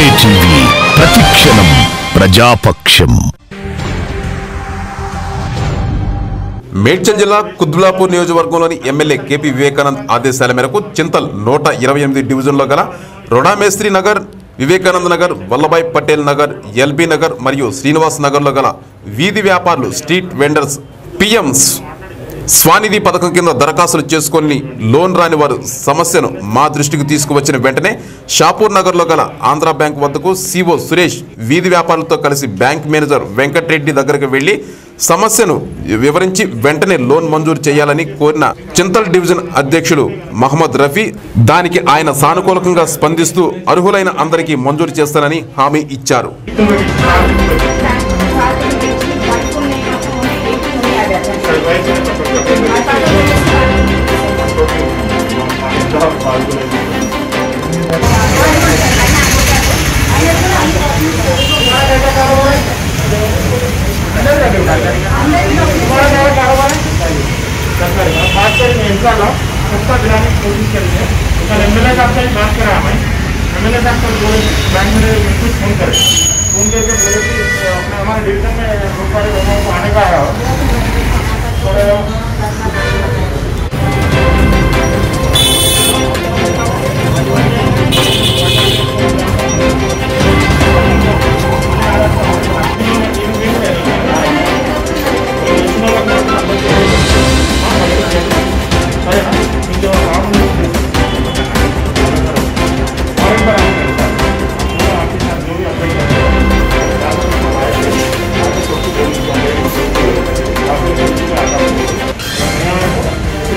TV ప్రతిక్షణం ప్రజాపక్షం. మేడ్చల్ జిల్లా కుద్బులాపూర్ నియోజకవర్గంలోని ఎమ్మెల్యే కేపీ వివేకానంద్ ఆదేశాల మేరకు చింతల్ నూట ఇరవై ఎనిమిది డివిజన్లో గల రుణామేస్త్రి నగర్ వివేకానంద నగర్ వల్లభాయ్ పటేల్ నగర్ ఎల్బీ నగర్ మరియు శ్రీనివాస్ నగర్లో గల వీధి వ్యాపారులు స్ట్రీట్ వెండర్స్ పిఎంస్ స్వానిధి పథకం కింద దరఖాస్తులు చేసుకొని లోన్ రాని వారు సమస్యను మా దృష్టికి తీసుకువచ్చిన వెంటనే షాపూర్ నగర్లో గల ఆంధ్ర బ్యాంక్ వద్దకు సిఓ సురేష్ వీధి వ్యాపారులతో కలిసి బ్యాంక్ మేనేజర్ వెంకటరెడ్డి దగ్గరకు వెళ్ళి సమస్యను వివరించి వెంటనే లోన్ మంజూరు చేయాలని కోరిన చింతల్ డివిజన్ అధ్యక్షుడు మహమ్మద్ రఫీ దానికి ఆయన సానుకూలంగా స్పందిస్తూ అర్హులైన అందరికీ మంజూరు చేస్తానని హామీ ఇచ్చారు. बात करेंगे इनका लो उसका दिलाने की कोशिश करेंगे कल एम एल ए साहब से बात करा हमें एम एल ए साहब कल बोले बैंक में कुछ फ़ोन करे